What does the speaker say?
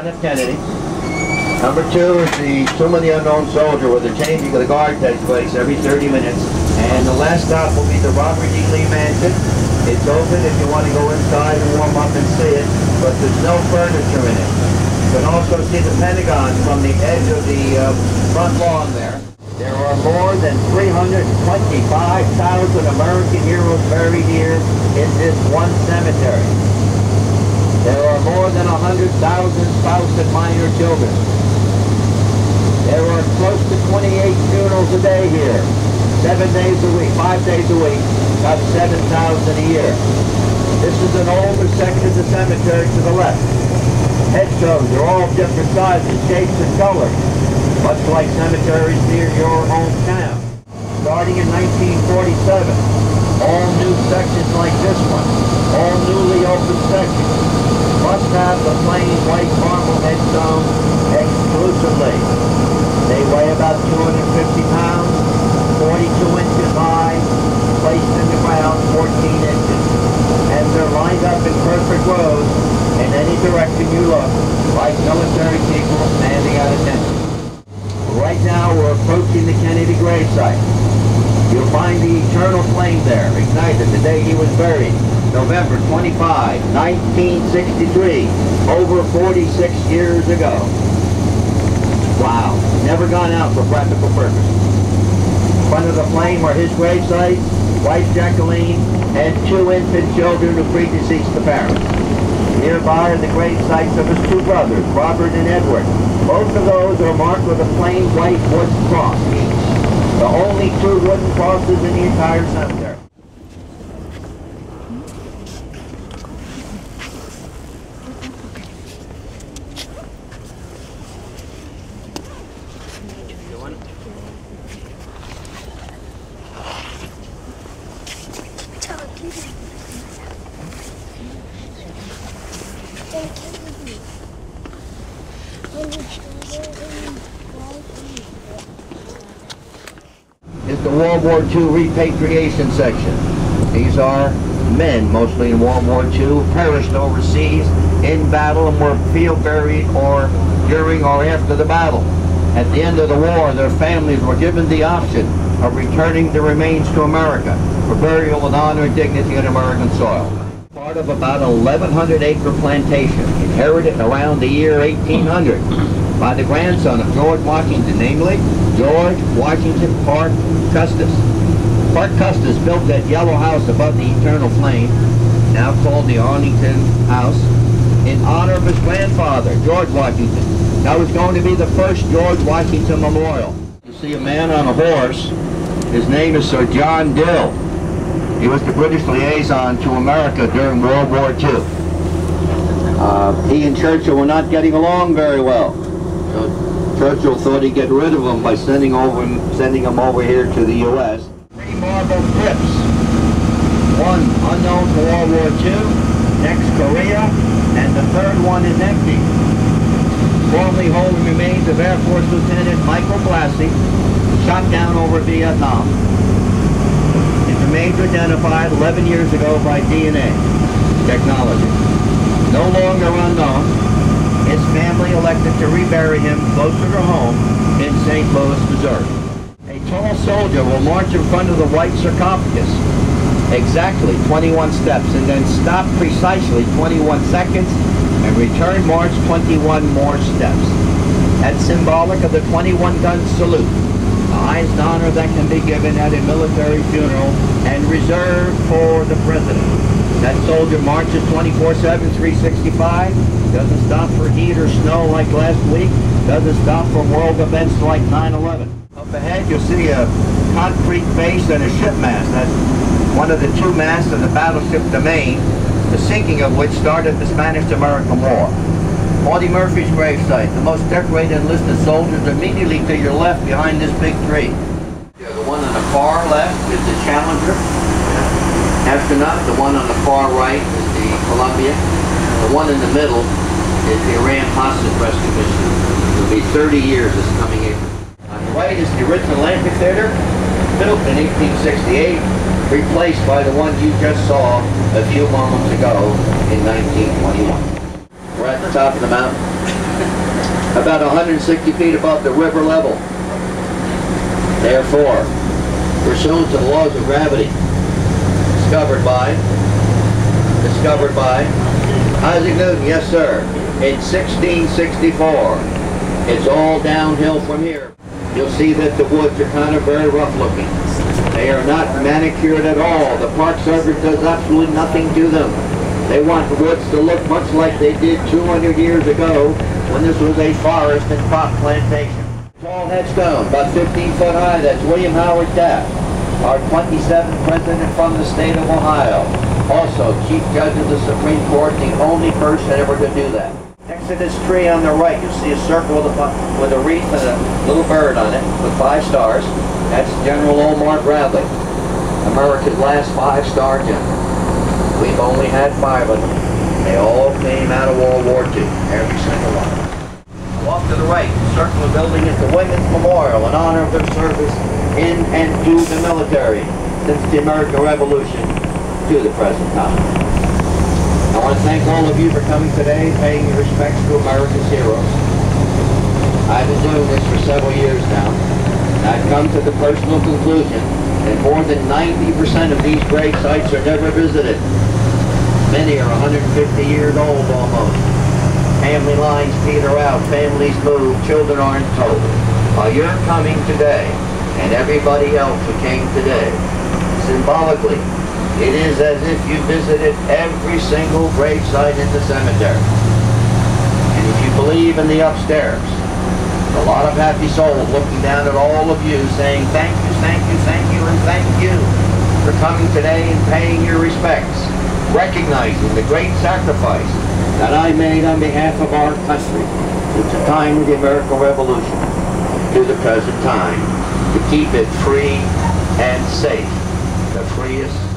John F. Kennedy. Number two is the Tomb of the Unknown Soldier, where the changing of the guard takes place every 30 minutes. And the last stop will be the Robert E. Lee Mansion. It's open if you want to go inside and warm up and see it, but there's no furniture in it. You can also see the Pentagon from the edge of the uh, front lawn there. There are more than 325,000 American heroes buried here in this one cemetery. There are more than 100,000 spouse and minor children. There are close to 28 funerals a day here. Seven days a week, five days a week, about 7,000 a year. This is an older section of the cemetery to the left. Headstones are all different sizes, shapes, and colors, much like cemeteries near your hometown. Starting in 1947, all new sections like this one, all newly opened sections, must have the plain white marble headstone exclusively. They weigh about 250 pounds, 42 inches high, placed in the ground 14 inches, and they're lined up in perfect rows in any direction you look, like military people standing at attention. Right now, we're approaching the Kennedy gravesite. You'll find the eternal flame there, ignited the day he was buried, November 25, 1963, over 46 years ago. Wow, never gone out for practical purpose. In front of the flame are his gravesite, wife Jacqueline, and two infant children who predeceased the parents. Nearby are the grave sites of his two brothers, Robert and Edward. Both of those are marked with a plain white wooden cross. The only two wooden crosses in the entire cemetery. Is the World War II repatriation section. These are men, mostly in World War II, perished overseas in battle and were field buried or during or after the battle. At the end of the war, their families were given the option of returning the remains to America for burial with honor and dignity on American soil. Part of about 1,100 acre plantation inherited around the year 1800 by the grandson of George Washington, namely George Washington Parke Custis. Parke Custis built that yellow house above the eternal flame, now called the Arlington House, in honor of his grandfather, George Washington. That was going to be the first George Washington Memorial. See a man on a horse. His name is Sir John Dill. He was the British liaison to America during World War II. Uh, he and Churchill were not getting along very well. So Churchill thought he'd get rid of him by sending over sending him over here to the U.S. Three marble crypts. One unknown to World War II, next Korea, and the third one is empty. Formerly holding remains of Air Force Lieutenant Michael Blassie, shot down over Vietnam. His remains identified 11 years ago by DNA technology. No longer unknown, his family elected to rebury him closer to home in St. Louis, Missouri. A tall soldier will march in front of the white sarcophagus exactly 21 steps and then stop precisely 21 seconds and return march 21 more steps. That's symbolic of the 21 gun salute, the highest honor that can be given at a military funeral and reserved for the president. That soldier marches 24-7, 365, doesn't stop for heat or snow like last week, doesn't stop for world events like 9-11. Up ahead you'll see a concrete base and a ship mast. That's one of the two masts of the battleship Maine, the sinking of which started the Spanish-American War. Audie Murphy's gravesite, the most decorated enlisted soldiers immediately to your left behind this big tree. The one on the far left is the Challenger astronaut. The one on the far right is the Columbia. The one in the middle is the Iran hostage rescue mission. It'll be 30 years this coming April. On the right is the original amphitheater, built in 1868, replaced by the one you just saw a few moments ago in 1921. We're at the top of the mountain. about 160 feet above the river level. Therefore, pursuant to the laws of gravity, discovered by, discovered by Isaac Newton, yes sir, in 1664. It's all downhill from here. You'll see that the woods are kind of very rough looking. They are not manicured at all. The Park Service does absolutely nothing to them. They want the woods to look much like they did 200 years ago when this was a forest and crop plantation. Tall headstone, about 15 foot high, that's William Howard Taft, our 27th president from the state of Ohio. Also, Chief Judge of the Supreme Court, the only person ever to do that. To this tree on the right, you'll see a circle with a, with a wreath and a little bird on it with five stars. That's General Omar Bradley, America's last five-star general. We've only had five of them. They all came out of World War II, every single one. Off to the right, circle of building is the Women's Memorial in honor of their service in and to the military since the American Revolution to the present time. I want to thank all of you for coming today, paying your respects to America's heroes. I've been doing this for several years now, and I've come to the personal conclusion that more than 90% of these grave sites are never visited. Many are 150 years old almost. Family lines peter out, families move, children aren't told. While you're coming today, and everybody else who came today, symbolically, it is as if you visited every single gravesite in the cemetery. And if you believe in the upstairs, a lot of happy souls looking down at all of you saying thank you, thank you, thank you, and thank you for coming today and paying your respects, recognizing the great sacrifice that I made on behalf of our country since the time of the American Revolution to the present time to keep it free and safe, the freest